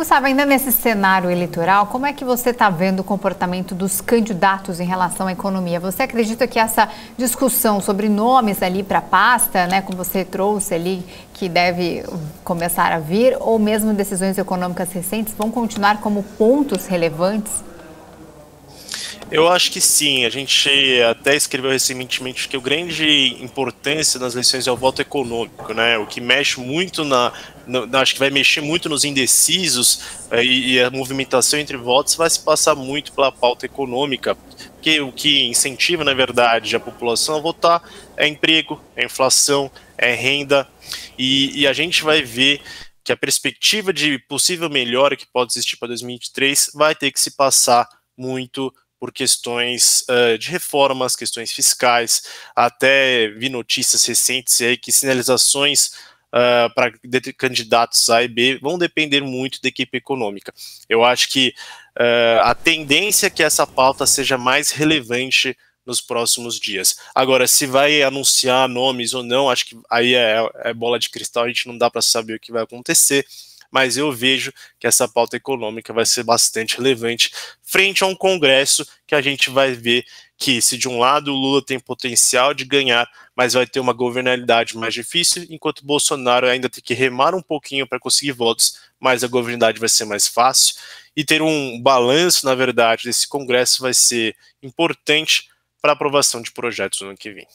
Gustavo, ainda nesse cenário eleitoral, como é que você está vendo o comportamento dos candidatos em relação à economia? Você acredita que essa discussão sobre nomes ali para a pasta, né, como você trouxe ali, que deve começar a vir, ou mesmo decisões econômicas recentes, vão continuar como pontos relevantes? Eu acho que sim. A gente até escreveu recentemente que o grande importância nas eleições é o voto econômico, né? O que mexe muito na, na acho que vai mexer muito nos indecisos é, e, e, a movimentação entre votos vai se passar muito pela pauta econômica, que o que incentiva, na verdade, a população a votar é emprego, é inflação, é renda e, e a gente vai ver que a perspectiva de possível melhora que pode existir para 2023 vai ter que se passar muito por questões uh, de reformas, questões fiscais, até vi notícias recentes aí que sinalizações uh, para candidatos A e B vão depender muito da equipe econômica. Eu acho que uh, a tendência é que essa pauta seja mais relevante nos próximos dias. Agora, se vai anunciar nomes ou não, acho que aí é, é bola de cristal, a gente não dá para saber o que vai acontecer mas eu vejo que essa pauta econômica vai ser bastante relevante frente a um Congresso que a gente vai ver que, se de um lado o Lula tem potencial de ganhar, mas vai ter uma governabilidade mais difícil, enquanto Bolsonaro ainda tem que remar um pouquinho para conseguir votos, mas a governabilidade vai ser mais fácil. E ter um balanço, na verdade, desse Congresso vai ser importante para aprovação de projetos no ano que vem.